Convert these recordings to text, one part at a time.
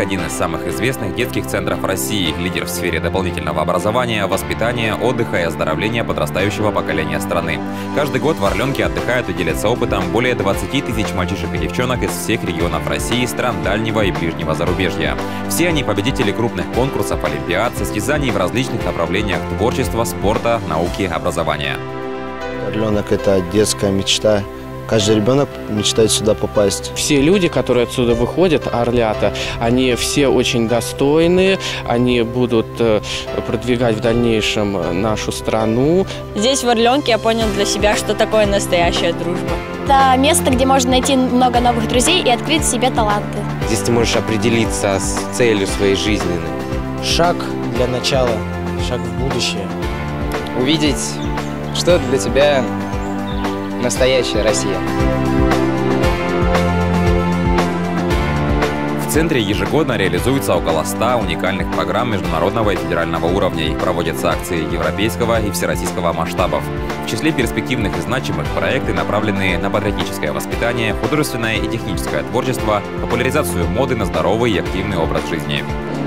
Один из самых известных детских центров России, лидер в сфере дополнительного образования, воспитания, отдыха и оздоровления подрастающего поколения страны. Каждый год в «Орленке» отдыхают и делятся опытом более 20 тысяч мальчишек и девчонок из всех регионов России, стран дальнего и ближнего зарубежья. Все они победители крупных конкурсов, олимпиад, состязаний в различных направлениях творчества, спорта, науки, образования. «Орленок» — это детская мечта Каждый ребенок мечтает сюда попасть. Все люди, которые отсюда выходят, орлята, они все очень достойные, они будут э, продвигать в дальнейшем нашу страну. Здесь, в Орленке, я понял для себя, что такое настоящая дружба. Это место, где можно найти много новых друзей и открыть в себе таланты. Здесь ты можешь определиться с целью своей жизненной. Шаг для начала, шаг в будущее. Увидеть, что для тебя Настоящая Россия. В центре ежегодно реализуется около 100 уникальных программ международного и федерального уровней. Проводятся акции европейского и всероссийского масштабов. В числе перспективных и значимых проекты, направленные на патриотическое воспитание, художественное и техническое творчество, популяризацию моды на здоровый и активный образ жизни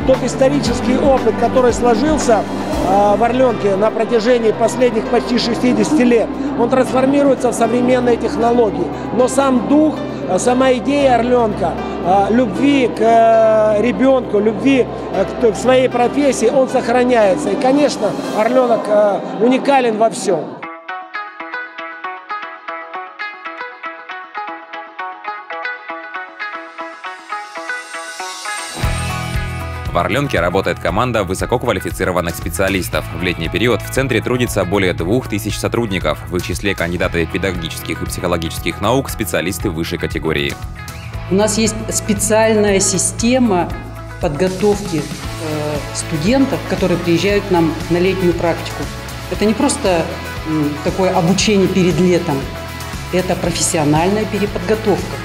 тот исторический опыт, который сложился а, в Орленке на протяжении последних почти 60 лет, он трансформируется в современные технологии. Но сам дух, а, сама идея Орленка, а, любви к э, ребенку, любви э, к своей профессии, он сохраняется. И, конечно, Орленок э, уникален во всем. В Орленке работает команда высококвалифицированных специалистов. В летний период в центре трудится более двух тысяч сотрудников, в их числе кандидаты педагогических и психологических наук, специалисты высшей категории. У нас есть специальная система подготовки э, студентов, которые приезжают к нам на летнюю практику. Это не просто такое обучение перед летом, это профессиональная переподготовка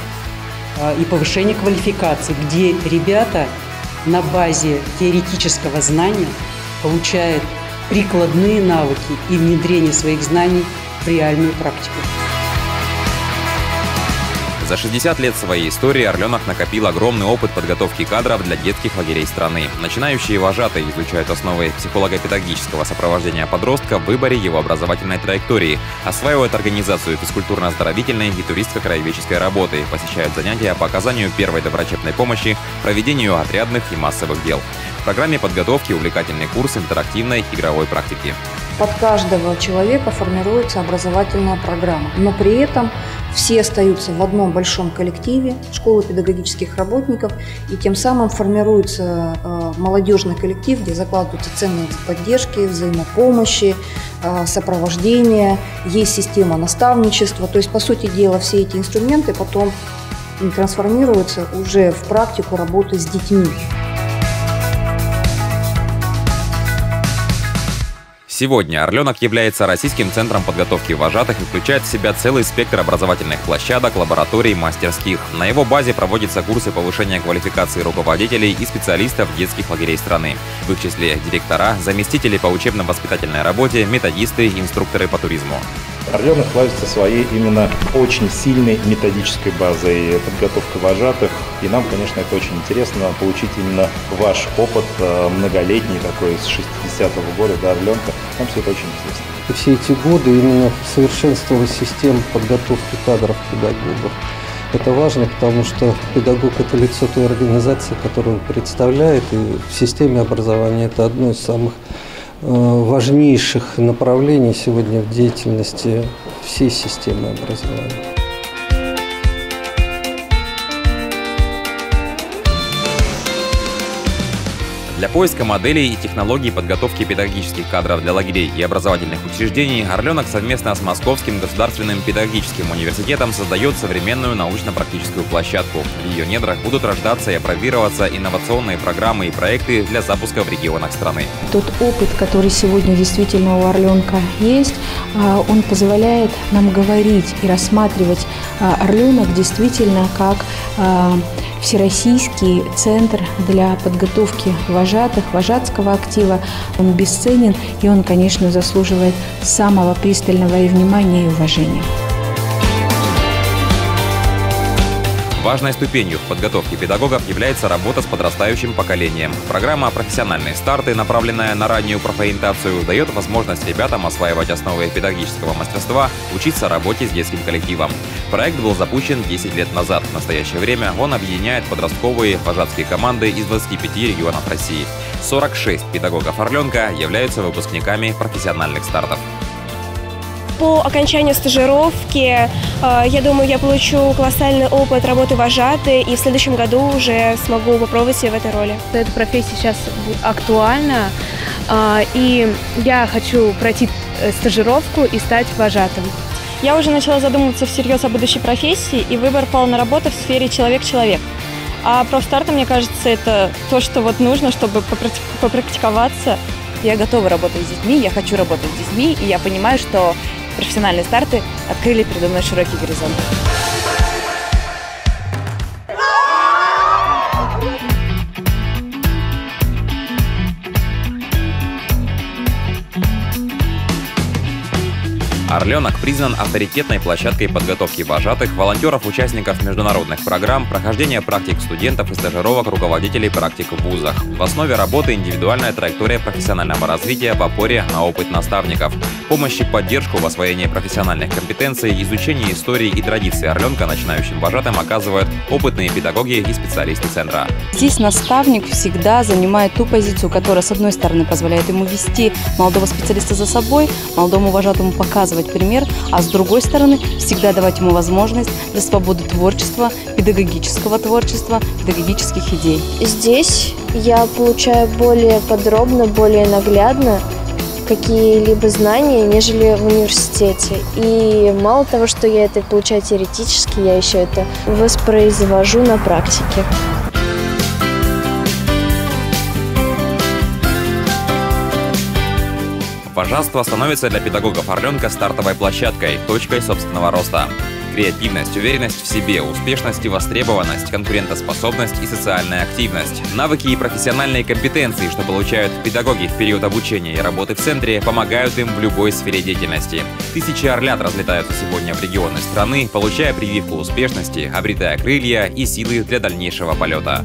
э, и повышение квалификации, где ребята на базе теоретического знания получает прикладные навыки и внедрение своих знаний в реальную практику. За 60 лет своей истории Орленок накопил огромный опыт подготовки кадров для детских лагерей страны. Начинающие вожатые изучают основы психолого-педагогического сопровождения подростка в выборе его образовательной траектории, осваивают организацию физкультурно-оздоровительной и туристско-краеведческой работы, посещают занятия по оказанию первой доврачебной помощи, проведению отрядных и массовых дел. В программе подготовки увлекательный курс интерактивной игровой практики. Под каждого человека формируется образовательная программа, но при этом все остаются в одном большом коллективе школы педагогических работников, и тем самым формируется э, молодежный коллектив, где закладываются ценности поддержки, взаимопомощи, э, сопровождения, есть система наставничества. То есть, по сути дела, все эти инструменты потом трансформируются уже в практику работы с детьми. Сегодня «Орленок» является российским центром подготовки вожатых и включает в себя целый спектр образовательных площадок, лабораторий, мастерских. На его базе проводятся курсы повышения квалификации руководителей и специалистов детских лагерей страны. В их числе директора, заместители по учебно-воспитательной работе, методисты, инструкторы по туризму. Орленок славится своей именно очень сильной методической базой подготовка вожатых. И нам, конечно, это очень интересно получить именно ваш опыт э, многолетний такой с 60-го года до Орленка. Нам все это очень интересно. И все эти годы именно совершенствовать систему подготовки кадров педагогов. Это важно, потому что педагог – это лицо той организации, которую он представляет, и в системе образования это одно из самых важнейших направлений сегодня в деятельности всей системы образования. Для поиска моделей и технологий подготовки педагогических кадров для лагерей и образовательных учреждений «Орленок» совместно с Московским государственным педагогическим университетом создает современную научно-практическую площадку. В ее недрах будут рождаться и опробироваться инновационные программы и проекты для запуска в регионах страны. Тот опыт, который сегодня действительно у «Орленка» есть, а, он позволяет нам говорить и рассматривать а, «Орленок» действительно как а, Всероссийский центр для подготовки вожатых, вожатского актива. Он бесценен и он, конечно, заслуживает самого пристального и внимания и уважения. Важной ступенью в подготовке педагогов является работа с подрастающим поколением. Программа «Профессиональные старты», направленная на раннюю профориентацию, дает возможность ребятам осваивать основы педагогического мастерства, учиться работе с детским коллективом. Проект был запущен 10 лет назад. В настоящее время он объединяет подростковые вожатские команды из 25 регионов России. 46 педагогов «Орленка» являются выпускниками профессиональных стартов. По окончанию стажировки, э, я думаю, я получу колоссальный опыт работы вожатой и в следующем году уже смогу попробовать себя в этой роли. Эта профессия сейчас актуальна, э, и я хочу пройти э, стажировку и стать вожатым. Я уже начала задумываться всерьез о будущей профессии, и выбор пал на работу в сфере человек-человек. А профстарты, мне кажется, это то, что вот нужно, чтобы попрактиковаться. Я готова работать с детьми, я хочу работать с детьми, и я понимаю, что профессиональные старты открыли передо мной широкий горизонт. Орленок признан авторитетной площадкой подготовки вожатых, волонтеров, участников международных программ, прохождения практик студентов и стажировок руководителей практик в вузах. В основе работы индивидуальная траектория профессионального развития в опоре на опыт наставников. Помощь и поддержку в освоении профессиональных компетенций, изучении истории и традиций Орленка начинающим вожатым оказывают опытные педагоги и специалисты центра. Здесь наставник всегда занимает ту позицию, которая, с одной стороны, позволяет ему вести молодого специалиста за собой, молодому вожатому показывать показывать пример, а с другой стороны всегда давать ему возможность для свободы творчества, педагогического творчества, педагогических идей. Здесь я получаю более подробно, более наглядно какие-либо знания, нежели в университете. И мало того, что я это получаю теоретически, я еще это воспроизвожу на практике. Вожатство становится для педагогов Орленка стартовой площадкой, точкой собственного роста. Креативность, уверенность в себе, успешность и востребованность, конкурентоспособность и социальная активность. Навыки и профессиональные компетенции, что получают педагоги в период обучения и работы в центре, помогают им в любой сфере деятельности. Тысячи орлят разлетаются сегодня в регионы страны, получая прививку успешности, обретая крылья и силы для дальнейшего полета.